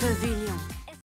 peuvent